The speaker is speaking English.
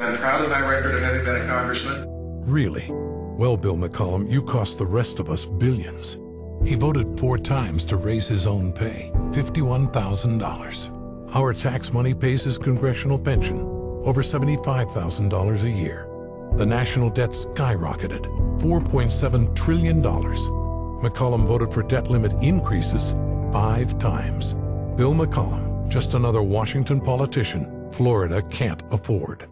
I'm proud of my record of having been a congressman. Really? Well, Bill McCollum, you cost the rest of us billions. He voted four times to raise his own pay, $51,000. Our tax money pays his congressional pension, over $75,000 a year. The national debt skyrocketed, $4.7 trillion. McCollum voted for debt limit increases five times. Bill McCollum, just another Washington politician Florida can't afford.